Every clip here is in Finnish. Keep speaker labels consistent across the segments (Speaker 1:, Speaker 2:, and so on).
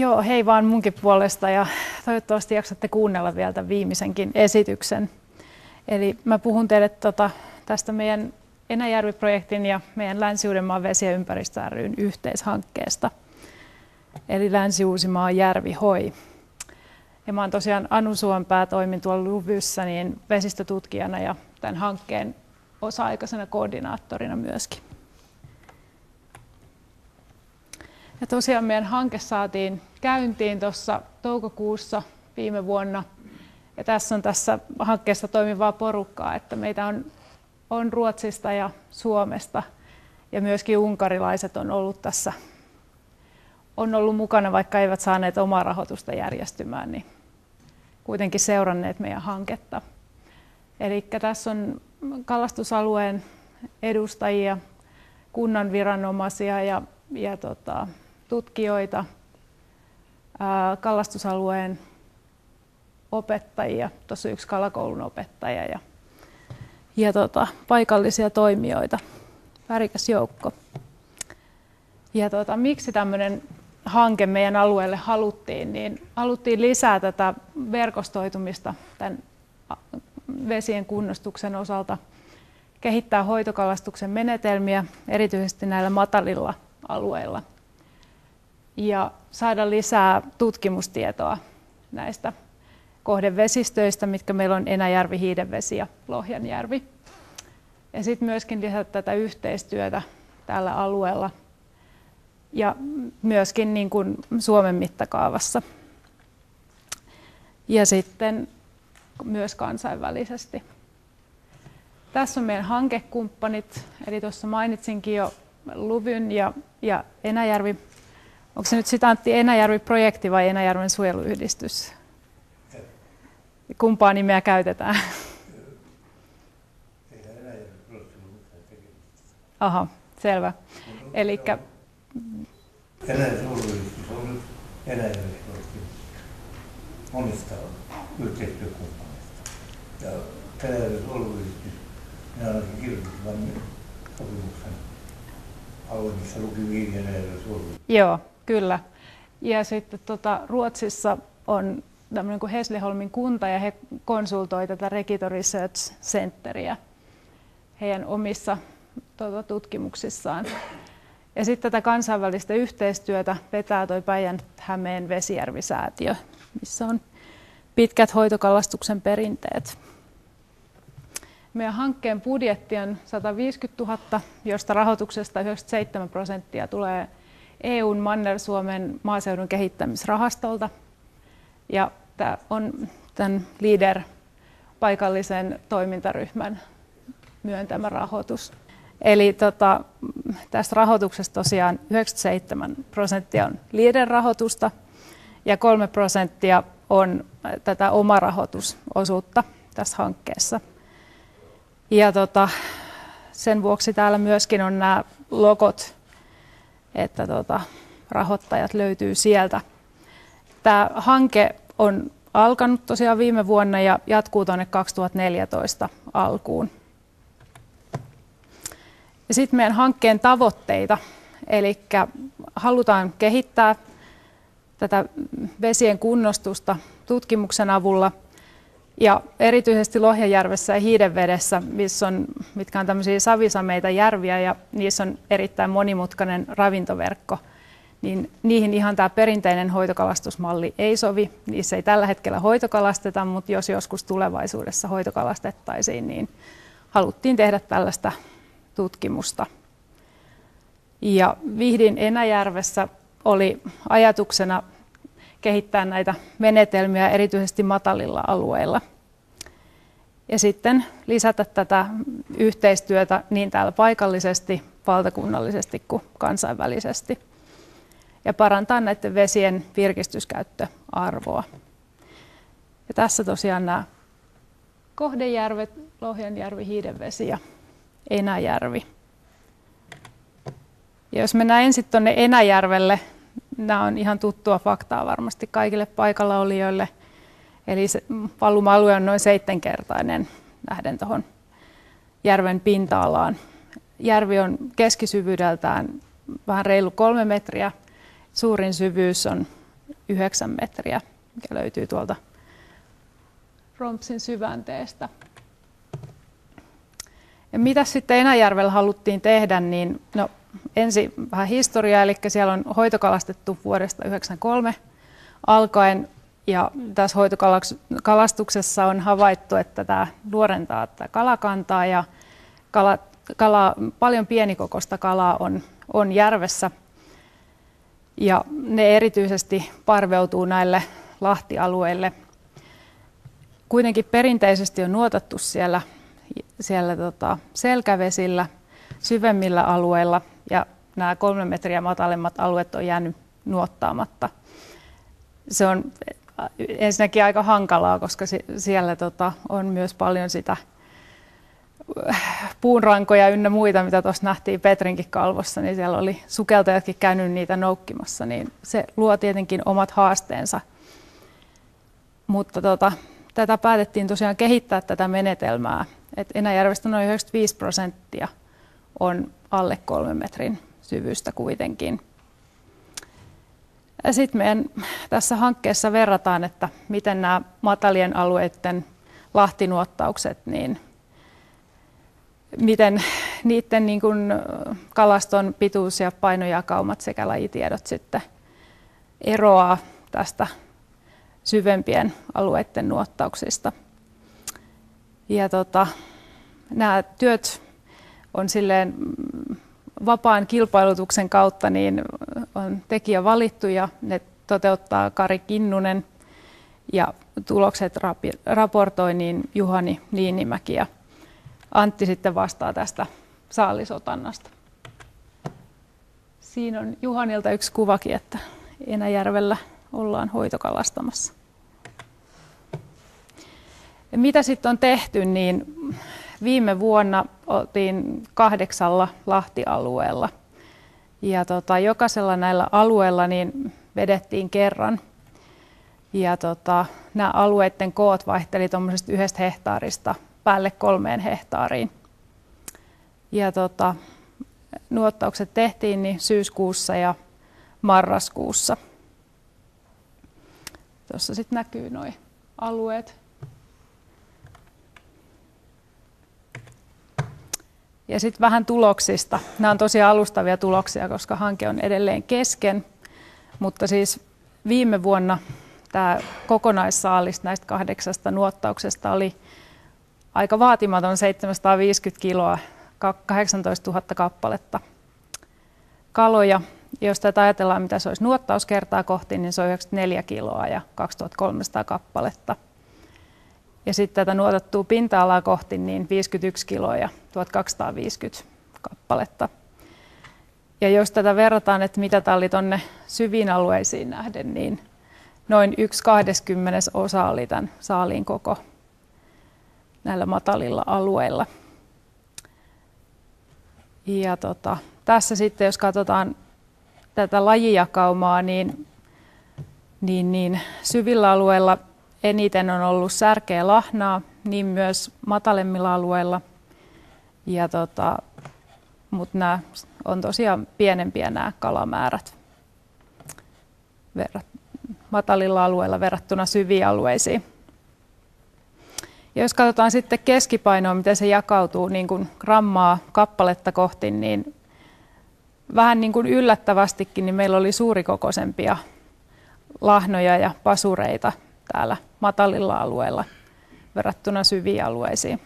Speaker 1: Joo, hei vaan munkin puolesta ja toivottavasti jaksatte kuunnella vielä tämän viimeisenkin esityksen. Eli mä puhun teille tota, tästä meidän Enäjärvi-projektin ja meidän Länsi-Uudenmaan vesi- ja ympäristö ryn yhteishankkeesta. Eli Länsi-Uusimaan järvi hoi. Ja mä oon tosiaan Anu Suompää, toimin tuolla Luvyssä niin vesistötutkijana ja tämän hankkeen osa-aikaisena koordinaattorina myöskin. Ja tosiaan meidän hanke saatiin käyntiin tuossa toukokuussa viime vuonna. Ja tässä on tässä hankkeessa toimivaa porukkaa, että meitä on, on Ruotsista ja Suomesta ja myöskin unkarilaiset on ollut tässä on ollut mukana, vaikka eivät saaneet omaa rahoitusta järjestymään, niin kuitenkin seuranneet meidän hanketta. Eli tässä on kalastusalueen edustajia, kunnan viranomaisia ja, ja tota, tutkijoita, kalastusalueen opettajia, tuossa yksi kalakoulun opettaja ja, ja tota, paikallisia toimijoita, värikäs joukko. Ja tota, miksi tämmöinen hanke meidän alueelle haluttiin, niin haluttiin lisää tätä verkostoitumista tämän vesien kunnostuksen osalta, kehittää hoitokalastuksen menetelmiä erityisesti näillä matalilla alueilla ja saada lisää tutkimustietoa näistä kohdevesistöistä, mitkä meillä on Enäjärvi, Hiidenvesi ja Lohjanjärvi. Ja sitten myöskin lisätä tätä yhteistyötä tällä alueella ja myöskin niin kuin Suomen mittakaavassa. Ja sitten myös kansainvälisesti. Tässä on meidän hankekumppanit, eli tuossa mainitsinkin jo Luvyn ja, ja Enäjärvi. Onko se nyt sitä Antti Enäjärvi-projekti vai Enäjärven suojeluyhdistys? Kumpaa nimeä käytetään? Aha, selvä. Eli
Speaker 2: Eläinten suojeluyhdistys on nyt eläinjärjestöistä monista yhteistyökumppaneista. Ja eläinten suojeluyhdistys, minä ainakin kirjoitin tämän sopimuksen alue, missä luki viini eläinten suojeluyhdistys.
Speaker 1: Joo, kyllä. Ja sitten tota, Ruotsissa on tämmöinen kuin Hesleholmin kunta ja he konsultoi tätä Rekito Research Centeriä heidän omissa tota, tutkimuksissaan. Ja sitten tätä kansainvälistä yhteistyötä vetää toi Päijän-Hämeen Vesijärvi-säätiö, missä on pitkät hoitokalastuksen perinteet. Meidän hankkeen budjetti on 150 000, josta rahoituksesta 97 prosenttia tulee EUn Manner-Suomen maaseudun kehittämisrahastolta. Ja tämä on tämän LEADER paikallisen toimintaryhmän myöntämä rahoitus. Eli tota, tästä rahoituksesta tosiaan 97 prosenttia on liiden rahoitusta ja 3 prosenttia on tätä omarahoitusosuutta tässä hankkeessa. Ja tota, sen vuoksi täällä myöskin on nämä logot, että tota, rahoittajat löytyy sieltä. Tämä hanke on alkanut tosiaan viime vuonna ja jatkuu tuonne 2014 alkuun. Ja sitten meidän hankkeen tavoitteita, eli halutaan kehittää tätä vesien kunnostusta tutkimuksen avulla ja erityisesti Lohjajärvessä ja Hiidenvedessä, missä on, mitkä on tämmöisiä savisameita järviä ja niissä on erittäin monimutkainen ravintoverkko, niin niihin ihan tämä perinteinen hoitokalastusmalli ei sovi. Niissä ei tällä hetkellä hoitokalasteta, mutta jos joskus tulevaisuudessa hoitokalastettaisiin, niin haluttiin tehdä tällaista tutkimusta. Ja Vihdin Enäjärvessä oli ajatuksena kehittää näitä menetelmiä erityisesti matalilla alueilla. Ja sitten lisätä tätä yhteistyötä niin täällä paikallisesti, valtakunnallisesti kuin kansainvälisesti. Ja parantaa näiden vesien virkistyskäyttöarvoa. Ja tässä tosiaan nämä kohdejärvet, Lohjanjärvi, Hiidenvesi ja Enäjärvi. Ja jos mennään ensin tuonne Enäjärvelle, nämä on ihan tuttua faktaa varmasti kaikille paikalla olijoille. Eli se valuma-alue on noin seitsemänkertainen nähden tuohon järven pinta-alaan. Järvi on keskisyvyydeltään vähän reilu kolme metriä. Suurin syvyys on 9 metriä, mikä löytyy tuolta Rompsin syvänteestä. Ja mitä sitten Enäjärvellä haluttiin tehdä, niin no, ensin vähän historiaa, eli siellä on hoitokalastettu vuodesta 1993 alkaen, ja tässä hoitokalastuksessa on havaittu, että tämä nuorentaa tätä kalakantaa, ja kala, kala, paljon pienikokoista kalaa on, on järvessä, ja ne erityisesti parveutuu näille lahtialueille. Kuitenkin perinteisesti on nuotattu siellä, siellä tota selkävesillä, syvemmillä alueilla, ja nämä kolme metriä matalemmat alueet on jäänyt nuottaamatta. Se on ensinnäkin aika hankalaa, koska siellä tota, on myös paljon sitä puunrankoja ynnä muita, mitä tuossa nähtiin Petrinkin kalvossa, niin siellä oli sukeltajatkin käynyt niitä noukkimassa, niin se luo tietenkin omat haasteensa. Mutta tota, tätä päätettiin tosiaan kehittää tätä menetelmää, että Enäjärvestä noin 95 prosenttia on alle kolmen metrin syvyystä kuitenkin. Sitten meidän tässä hankkeessa verrataan, että miten nämä matalien alueiden lahtinuottaukset, niin miten niiden niin kuin kalaston pituus- ja painojakaumat sekä lajitiedot sitten eroaa tästä syvempien alueiden nuottauksista. Ja tota, nämä työt on silleen mm, vapaan kilpailutuksen kautta niin on tekijä valittu ja ne toteuttaa Kari Kinnunen ja tulokset raportoi niin Juhani Niinimäki ja Antti sitten vastaa tästä saalisotannasta. Siinä on Juhanilta yksi kuvakin, että Enäjärvellä ollaan hoitokalastamassa. Ja mitä sitten on tehty, niin viime vuonna oltiin kahdeksalla lahtialueella. Ja tota, jokaisella näillä alueilla niin vedettiin kerran. Ja tota, nämä alueiden koot vaihteli tuommoisesta yhdestä hehtaarista päälle kolmeen hehtaariin. Ja tota, nuottaukset tehtiin niin syyskuussa ja marraskuussa. Tuossa sitten näkyy nuo alueet. Ja sitten vähän tuloksista. Nämä on tosiaan alustavia tuloksia, koska hanke on edelleen kesken. Mutta siis viime vuonna tämä kokonaissaalis näistä kahdeksasta nuottauksesta oli aika vaatimaton 750 kiloa, 18 000 kappaletta kaloja. Jos tätä ajatellaan, mitä se olisi nuottauskertaa kohti, niin se on 94 kiloa ja 2300 kappaletta. Ja sitten tätä nuotattua pinta-alaa kohti, niin 51 kiloa ja 1250 kappaletta. Ja jos tätä verrataan, että mitä tämä oli tuonne syviin alueisiin nähden, niin noin 1 20 osa oli tämän saaliin koko näillä matalilla alueilla. Ja tota, tässä sitten, jos katsotaan tätä lajijakaumaa, niin, niin, niin syvillä alueilla eniten on ollut särkeä lahnaa, niin myös matalemmilla alueilla. Ja tota, mutta nämä on tosiaan pienempiä nämä kalamäärät verrat, matalilla alueilla verrattuna syviin alueisiin. Ja jos katsotaan sitten keskipainoa, miten se jakautuu niin kuin grammaa kappaletta kohti, niin vähän niin kuin yllättävästikin niin meillä oli suurikokoisempia lahnoja ja pasureita täällä matalilla alueilla verrattuna syviin alueisiin.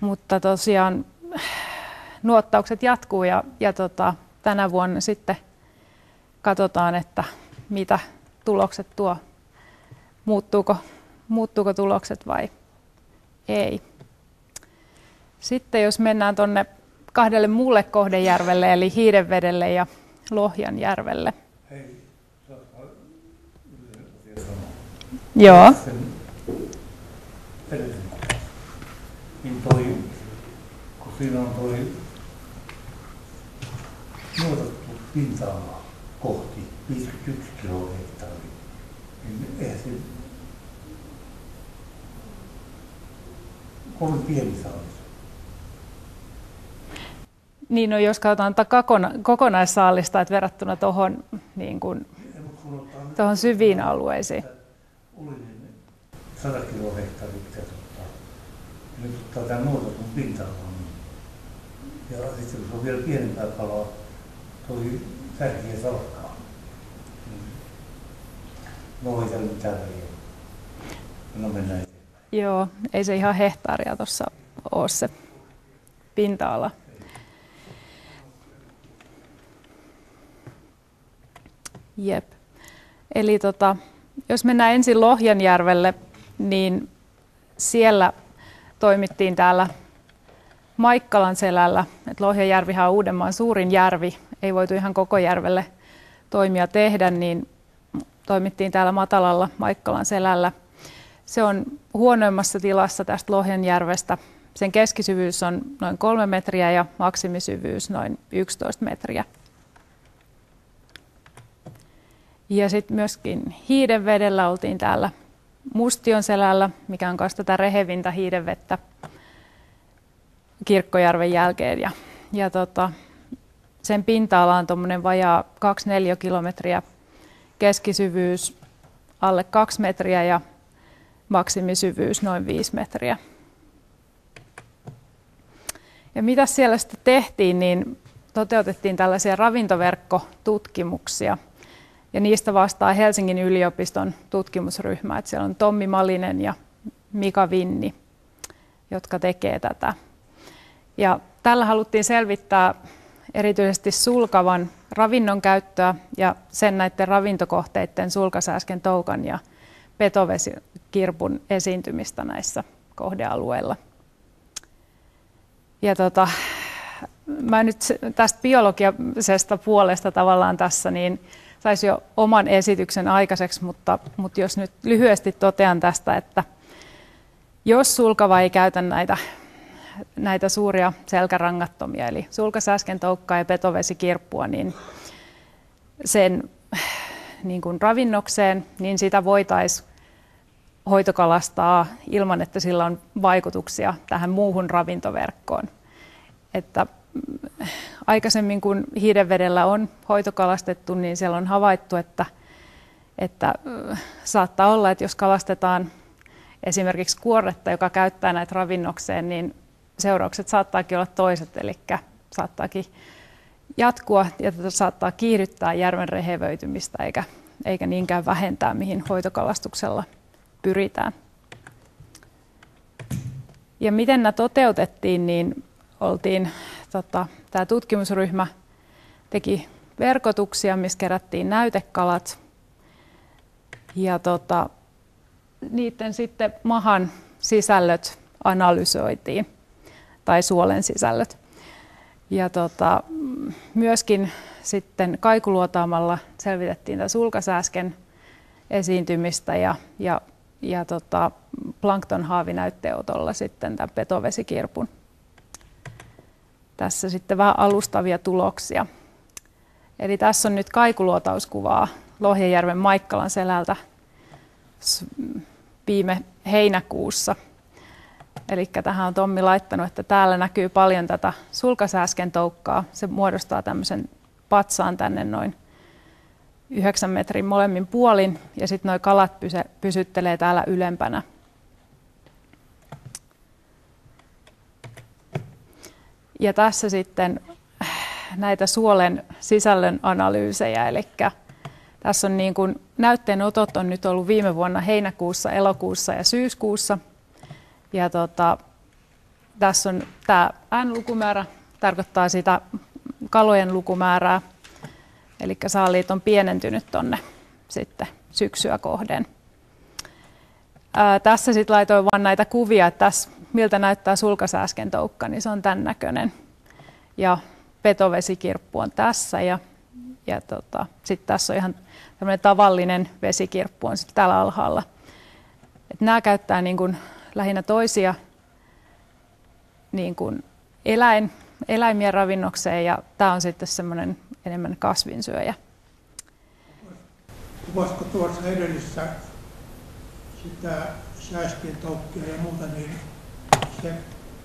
Speaker 1: Mutta tosiaan nuottaukset jatkuu ja, ja tota, tänä vuonna sitten katsotaan, että mitä tulokset tuo. Muuttuuko muuttuuko tulokset vai ei. Sitten jos mennään tuonne kahdelle muulle kohdejärvelle, eli Hiidenvedelle ja Lohjanjärvelle. Hei, Joo.
Speaker 2: Niin toi, kun siinä on toi nuotattu pinta-ala kohti 51 kilohehtaaria, niin eihän se kovin pieni.
Speaker 1: Niin, no jos katsotaan kokona, kokonaissaalista, että verrattuna tuohon niin kuin tuohon syviin alueisiin.
Speaker 2: Ulinen 100 kiloa hehtaaria pitäisi ottaa. Ja nyt ottaa tämän nuotatun pinta-alan. Ja sitten kun se on vielä pienempää kalaa, toi särkiä salkkaa. No ei tällä mitään väliä. No mennään eteenpäin.
Speaker 1: Joo, ei se ihan hehtaaria tuossa ole se pinta-ala. Jep. Eli tota, jos mennään ensin Lohjanjärvelle, niin siellä toimittiin täällä Maikkalan selällä. Et Lohjanjärvihän on Uudenmaan suurin järvi, ei voitu ihan koko järvelle toimia tehdä, niin toimittiin täällä matalalla Maikkalan selällä. Se on huonoimmassa tilassa tästä Lohjanjärvestä. Sen keskisyvyys on noin kolme metriä ja maksimisyvyys noin 11 metriä. Ja sitten myöskin hiidenvedellä oltiin täällä Mustion selällä, mikä on kanssa tätä rehevintä hiidenvettä Kirkkojärven jälkeen. Ja, ja tota, sen pinta-ala on tuommoinen vajaa 2-4 kilometriä, keskisyvyys alle 2 metriä ja maksimisyvyys noin 5 metriä. Ja mitä siellä sitten tehtiin, niin toteutettiin tällaisia ravintoverkkotutkimuksia – ja niistä vastaa Helsingin yliopiston tutkimusryhmä. Että siellä on Tommi Malinen ja Mika Vinni, jotka tekee tätä. Ja tällä haluttiin selvittää erityisesti sulkavan ravinnon käyttöä ja sen näiden ravintokohteiden sulkasääsken toukan ja petovesikirpun esiintymistä näissä kohdealueilla. Ja tota, mä nyt tästä biologisesta puolesta tavallaan tässä, niin saisi jo oman esityksen aikaiseksi, mutta, mutta jos nyt lyhyesti totean tästä, että jos sulkava ei käytä näitä, näitä suuria selkärangattomia, eli sulkasäsken toukkaa ja petovesikirppua, niin sen niin kuin ravinnokseen, niin sitä voitaisiin hoitokalastaa ilman, että sillä on vaikutuksia tähän muuhun ravintoverkkoon. Että aikaisemmin kun hiidenvedellä on hoitokalastettu, niin siellä on havaittu, että, että saattaa olla, että jos kalastetaan esimerkiksi kuoretta, joka käyttää näitä ravinnokseen, niin seuraukset saattaakin olla toiset, eli saattaakin jatkua ja tätä saattaa kiihdyttää järven rehevöitymistä eikä, eikä niinkään vähentää, mihin hoitokalastuksella pyritään. Ja miten nämä toteutettiin, niin oltiin tota, tämä tutkimusryhmä teki verkotuksia, missä kerättiin näytekalat ja tota, niiden sitten mahan sisällöt analysoitiin tai suolen sisällöt. Ja tota, myöskin sitten kaikuluotaamalla selvitettiin tätä sulkasääsken esiintymistä ja, ja, ja tota, planktonhaavinäytteenotolla sitten tämän petovesikirpun tässä sitten vähän alustavia tuloksia. Eli tässä on nyt kaikuluotauskuvaa Lohjajärven Maikkalan selältä viime heinäkuussa. Eli tähän on Tommi laittanut, että täällä näkyy paljon tätä sulkasääsken toukkaa. Se muodostaa tämmöisen patsaan tänne noin 9 metrin molemmin puolin ja sitten nuo kalat pysyttelee täällä ylempänä Ja tässä sitten näitä suolen sisällön analyysejä, eli tässä on niin kuin, näytteenotot on nyt ollut viime vuonna heinäkuussa, elokuussa ja syyskuussa. Ja tota, tässä on tämä N-lukumäärä, tarkoittaa sitä kalojen lukumäärää, eli saaliit on pienentynyt tonne sitten syksyä kohden. Ää, tässä sitten laitoin vain näitä kuvia, että tässä miltä näyttää sulkasääsken toukka, niin se on tämän näköinen. Ja petovesikirppu on tässä ja, ja tota, sitten tässä on ihan tämmöinen tavallinen vesikirppu on sitten täällä alhaalla. Et nämä käyttää niin kuin lähinnä toisia niin kuin eläin, eläimien ravinnokseen ja tämä on sitten semmoinen enemmän kasvinsyöjä.
Speaker 3: Kuvasiko tuossa edellisessä sitä sääskien toukkia ja muuta, niin se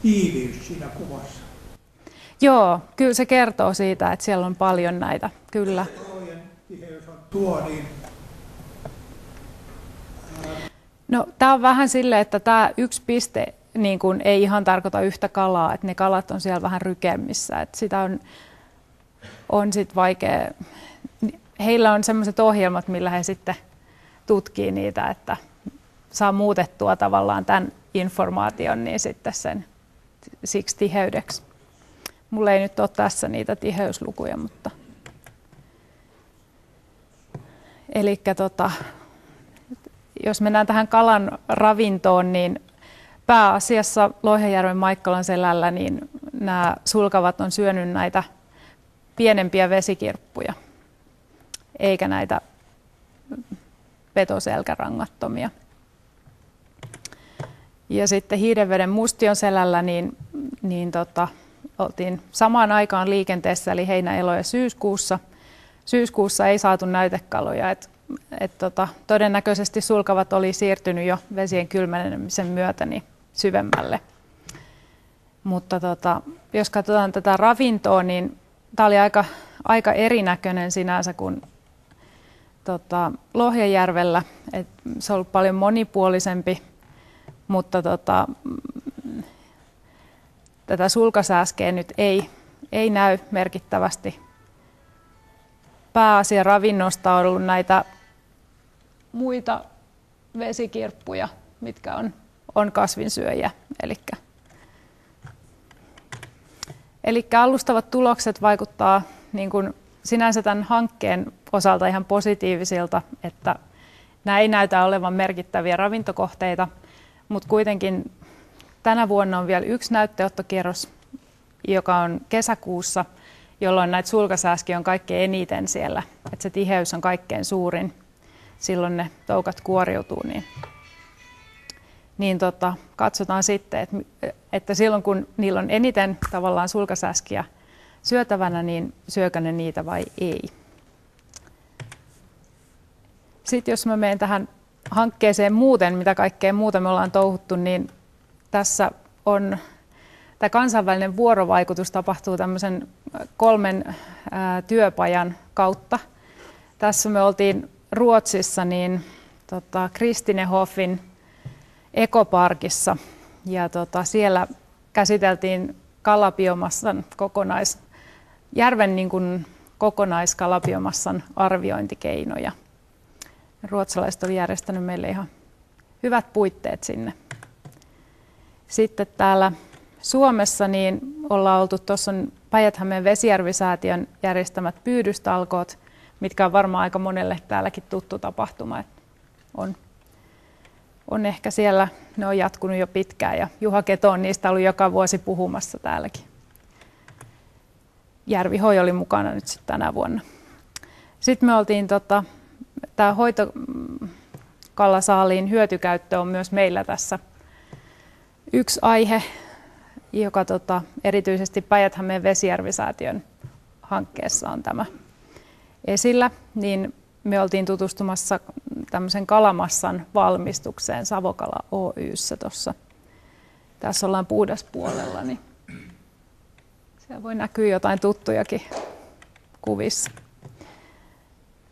Speaker 3: tiiviys siinä kuvassa.
Speaker 1: Joo, kyllä se kertoo siitä, että siellä on paljon näitä, kyllä.
Speaker 3: Se tiheys on tuo, niin
Speaker 1: No, tämä on vähän silleen, että tämä yksi piste niin kun ei ihan tarkoita yhtä kalaa, että ne kalat on siellä vähän rykemmissä. Että sitä on, on sit vaikea. Heillä on sellaiset ohjelmat, millä he sitten tutkii niitä, että saa muutettua tavallaan tämän informaation niin sitten sen siksi tiheydeksi. Mulla ei nyt ole tässä niitä tiheyslukuja, mutta Eli tota, jos mennään tähän kalan ravintoon, niin pääasiassa Lohjajärven Maikkolan selällä niin nämä sulkavat on syönyt näitä pienempiä vesikirppuja, eikä näitä petoselkärangattomia. Ja sitten Hiidenveden mustion selällä niin, niin tota, oltiin samaan aikaan liikenteessä, eli heinä, elo ja syyskuussa. Syyskuussa ei saatu näytekaloja, et, et tota, todennäköisesti sulkavat oli siirtynyt jo vesien kylmenemisen myötä niin syvemmälle. Mutta tota, jos katsotaan tätä ravintoa, niin tämä oli aika, aika erinäköinen sinänsä kuin tota, Lohjajärvellä. Et se on ollut paljon monipuolisempi, mutta tota, tätä sulkasääskeä nyt ei, ei näy merkittävästi. Pääasia ravinnosta on ollut näitä muita vesikirppuja, mitkä on, on kasvinsyöjä. Elikkä, eli alustavat tulokset vaikuttaa niin kuin sinänsä tämän hankkeen osalta ihan positiivisilta, että nämä ei näytä olevan merkittäviä ravintokohteita, mutta kuitenkin tänä vuonna on vielä yksi näytteottokierros, joka on kesäkuussa, jolloin näitä sulkasääskiä on kaikkein eniten siellä, että se tiheys on kaikkein suurin. Silloin ne toukat kuoriutuu, niin, niin tota, katsotaan sitten, että, että silloin kun niillä on eniten tavallaan sulkasääskiä syötävänä, niin syökö ne niitä vai ei. Sitten jos mä menen tähän hankkeeseen muuten, mitä kaikkea muuta me ollaan touhuttu, niin tässä on tämä kansainvälinen vuorovaikutus tapahtuu tämmöisen kolmen ää, työpajan kautta. Tässä me oltiin Ruotsissa niin tota, Kristinehoffin ekoparkissa ja tota, siellä käsiteltiin kalabiomassan kokonais, järven niin kuin, kokonaiskalabiommassan arviointikeinoja. Ruotsalaiset oli järjestänyt meille ihan hyvät puitteet sinne. Sitten täällä Suomessa niin ollaan oltu tuossa Päijät-Hämeen Vesijärvisäätiön järjestämät pyydystalkoot, mitkä on varmaan aika monelle täälläkin tuttu tapahtuma. On, on ehkä siellä, ne on jatkunut jo pitkään ja Juha Keto on niistä ollut joka vuosi puhumassa täälläkin. Järvihoi oli mukana nyt sitten tänä vuonna. Sitten me oltiin, tota, tämä hoitokallasaaliin hyötykäyttö on myös meillä tässä yksi aihe, joka tota, erityisesti Päijät-Hämeen Vesijärvisäätiön hankkeessa on tämä esillä, niin me oltiin tutustumassa tämmöisen kalamassan valmistukseen Savokala Oyssä tuossa. Tässä ollaan puhdaspuolella, niin siellä voi näkyä jotain tuttujakin kuvissa.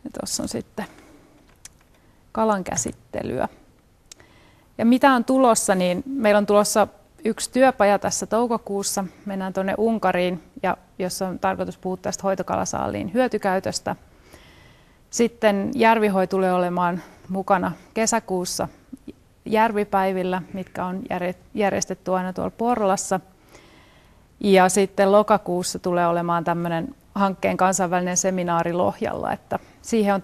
Speaker 1: Ja tuossa on sitten kalan käsittelyä. Ja mitä on tulossa, niin meillä on tulossa yksi työpaja tässä toukokuussa. Mennään tuonne Unkariin, ja jossa on tarkoitus puhua tästä hoitokalasaaliin hyötykäytöstä. Sitten Järvihoi tulee olemaan mukana kesäkuussa järvipäivillä, mitkä on järjestetty aina tuolla Porlassa. Ja sitten lokakuussa tulee olemaan tämmöinen hankkeen kansainvälinen seminaari Lohjalla, että siihen on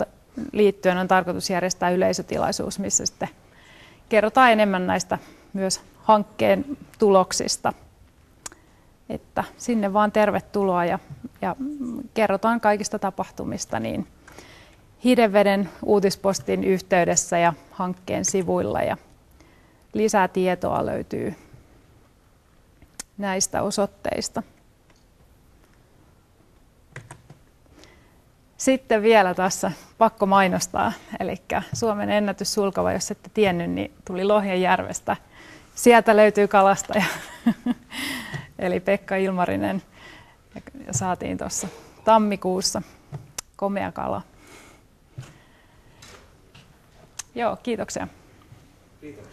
Speaker 1: liittyen on tarkoitus järjestää yleisötilaisuus, missä sitten kerrotaan enemmän näistä myös hankkeen tuloksista. Että sinne vaan tervetuloa ja, ja kerrotaan kaikista tapahtumista niin Hidenveden uutispostin yhteydessä ja hankkeen sivuilla ja lisää tietoa löytyy näistä osoitteista. Sitten vielä tässä pakko mainostaa, eli Suomen ennätys sulkava, jos ette tiennyt, niin tuli Lohjanjärvestä. Sieltä löytyy kalastaja, eli Pekka Ilmarinen, saatiin tuossa tammikuussa komea kala. Joo, kiitoksia.
Speaker 4: Kiitoksia.